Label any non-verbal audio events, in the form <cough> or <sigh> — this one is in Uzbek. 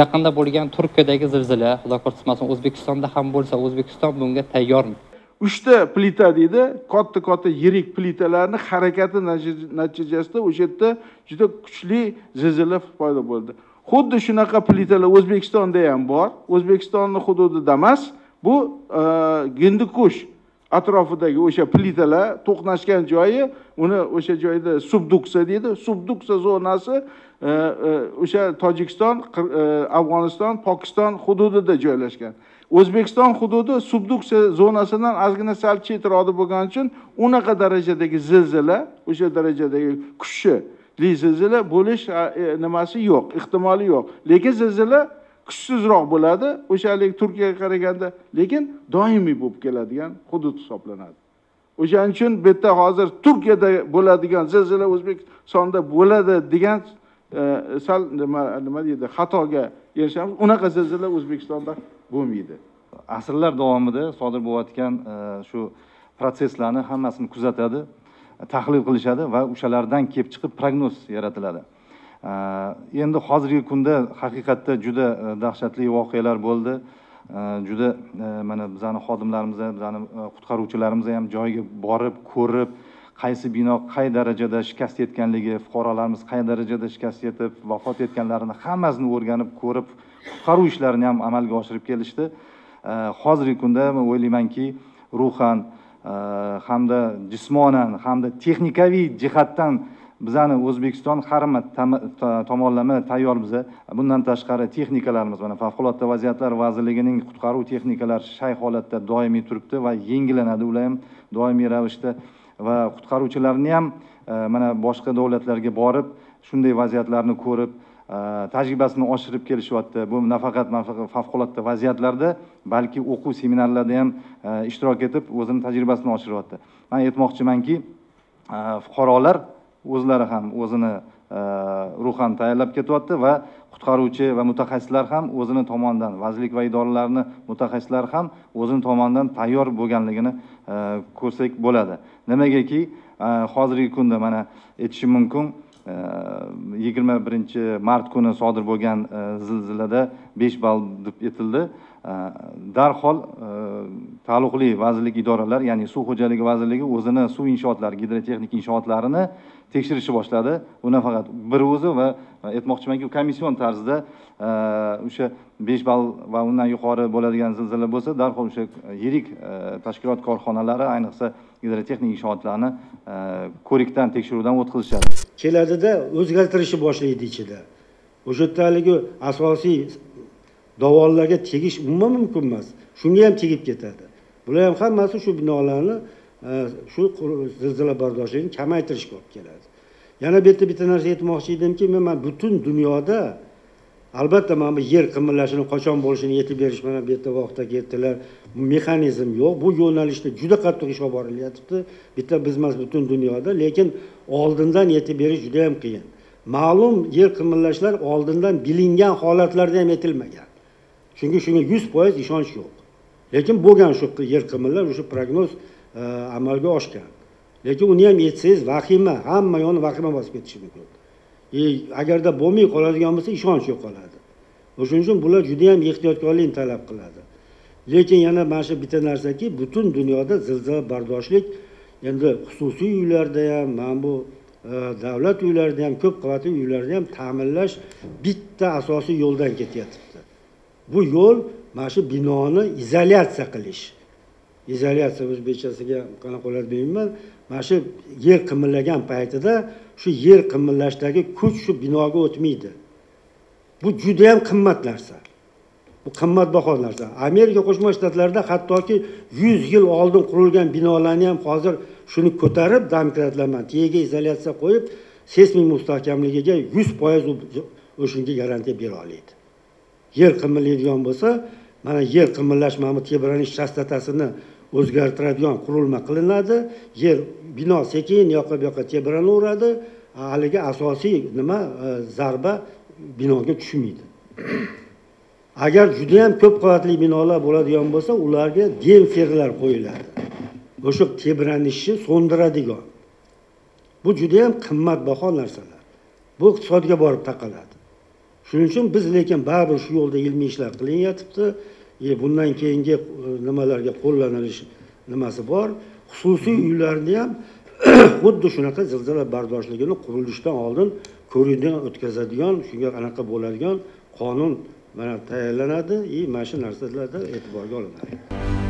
yaqinda bo'lgan turkiyadagi zilzila xudo ko'rsatmasin o'zbekistonda ham bo'lsa o'zbekiston bunga tayyormi? Uchta plita deydi katta katta yirik plitalarni harakati natijasida o'sha yerda juda kuchli zilzila paydo bo'ldi. Xuddi shunaqa plitalar o'zbekistonda ham bor. O'zbekistonni hududida emas bu e, atrofidagi o'sha plitalar to'qnashgan joyi uni o'sha joyda subduksiya deydi. Subduksiya zonasi e, e, o'sha tojikiston e, afg'oniston pokiston hududida joylashgan. O'zbekiston hududi subduksiya zonasidan ozgina sal chetroqda bo'lgani uchun unaqa darajadagi zilzila o'sha darajadagi kuchli zilzila bo'lish nimasi yo'q ehtimoli yo'q. Lekin zilzila kuchsizroq bo'ladi. O'sha turkiyaga qaraganda lekin doimiy bo'lib keladigan hudud hisoblanadi. O'shaning uchun bu yerda hozir turkiyada bo'ladigan zilzila o'zbekistonda bo'ladi degan e, sal nima nima deydi xatoga erishamiz. Unaqa zilzila o'zbekistonda bo'lmaydi. Asrlar davomida sodir bo'layotgan e, shu protsesslarni hammasini kuzatadi tahlil qilishadi va o'shalardan kelib chiqib prognoz yaratiladi. Э, endi hozirgi kunda haqiqatda juda e, dahshatli voqealar bo'ldi. E, juda e, mana bizani xodimlarimiz ham bizani qutqaruvchilarimiz ham joyiga borib ko'rib qaysi bino qay darajada shikast yetganligi fuqarolarimiz qay darajada shikast yetib vafot etganlarini hammasini o'rganib ko'rib qutqaruv ishlarini ham amalga oshirib kelishdi. Hozirgi kunda men o'ylaymanki ruhan hamda jismonan hamda texnikaviy jihatdan bizani o'zbekiston har bir tomonlama tayyor biza. Bundan tashqari texnikalarimiz mana favqulodda vaziyatlar vazirligining qutqaruv texnikalari shay holatda doimiy turibdi va yangilanadi ular ham. Doimiy ravishda va qutqaruvchilarni ham e, mana boshqa davlatlarga borib shunday vaziyatlarni ko'rib e, tajribasini oshirib kelishyapti. Bu nafaqat favqulodda vaziyatlarda balki o'quv seminarlarda ham e, ishtirok etib o'zini tajribasini oshiryapti man aytmoqchimanki fuqarolar o'zlari ham o'zini e, ruhan tayyorlab ketyapti va qutqaruvchi va mutaxassislar ham o'zini tomonidan vazirlik va idoralarni mutaxassislari ham o'zini tomonidan tayyor bo'lganligini e, ko'rsak bo'ladi. Nimagaki e, hozirgi kunda mana aytishim mumkin yigirma birinchi mart kuni sodir bo'lgan zilzilada besh ball deb aytildi darhol taalluqli vazirlik idoralar ya'ni suv xo'jaligi vazirligi o'zini suv inshootlari gidrotexnik inshootlarini tekshirishni boshladi. U nafaqat bir o'zi va aytmoqchimanki komission tarzida o'sha besh ball va undan yuqori bo'ladigan zilzila bo'lsa darhol o'sha yirik tashkilot korxonalari ayniqsa gidrotexnik inshootlarni ko'rikdan tekshiruvdan o'tkazishadi. Keladida o'zgartirishni boshlaydi ichida. O'sha yerda haligi asosiy dovonlarga tegish umuman mumkin emas. Shunga ham tegib ketadi. Bular ham hammasi shu binolarni e, shu zilzila bardoshligini kamaytirishga olib keladi. Yana bu yerda bitta narsa aytmoqchi edimki men butun dunyoda albatta mana bu yer qimirlashini qachon bo'lishini yetib berish mana bu yerda vaqtda aytdilar bu mexanizm yo'q. Bu yo'nalishda juda qattiq ish olib borilyapti. Bitta biz emas butun dunyoda. Lekin oldindan yetib berish juda yam qiyin. Ma'lum yer qimirlashlar oldindan bilingan holatlarda ham aytilmagan chunki shunga yuz foiz ishonch yo'q. Lekin bo'lgan shu yer qimirlar o'sha prognoz e, amalga oshgan. Lekin uni ham aytsangiz vahima hamma yoqni vahima bosib ketishi mumkin. E, agarda bo'lmay qoladigan bo'lsa ishonch yo'qoladi. O'shaning uchun bular judayam ehtiyotkorlikni talab qiladi. Lekin yana mana shu bitta narsaki butun dunyoda zilzila bardoshlik endi xususiy uylarda ham mana bu e, davlat uylarida ham ko'p qavatli uylarda ham ta'minlash bitta asosiy yo'ldan ketyapti. Bu yo'l mana shu binoni izolyatsiya qilish izolyatsiya o'zbekchasiga qanaqa bo'ladi bilmayman. Mana shu yer qimirlagan paytida shu yer qimirlashdagi kuch shu binoga o'tmaydi. Bu judayam qimmat narsa. Bu qimmatbaho narsa. Amerika qo'shma shtatlarida hattoki yuz yil oldin qurilgan binolarni ham hozir shuni ko'tarib domkratlarman tagiga izolyatsiya qo'yib seysmik mustahkamligiga yuz foiz o'shanga garantiya bera oladi yer qimirlaydigan bo'lsa mana yer qimirlash mana bu tebranish chastotasini o'zgartiradigan qurilma qilinadi. Yer bino sekin yoqqa bu yoqqa tebranaveradi. Haligi asosiy nima e, zarba binoga tushmaydi. Agar judayam ko'p qavatli binolar bo'ladigan bo'lsa ularga demferlar qo'yiladi. O'sha tebranishni so'ndiradigan. Bu judayam qimmatbaho narsalar. Bu iqtisodga borib taqaladi. Shuning uchun biz lekin baribir shu yo'lda ilmiy ishlar qilinayotibdi. E, bundan keyingi e, nimalarga qo'llanilish nimasi bor? Xususiy uylarni ham <clears throat> xuddi shunaqa zilzila bardoshligini qurilishdan oldin ko'rikdan o'tkazadigan shunga anaqa bo'ladigan qonun mana tayyorlanadi. И mana shu narsalarda e'tiborga olinadi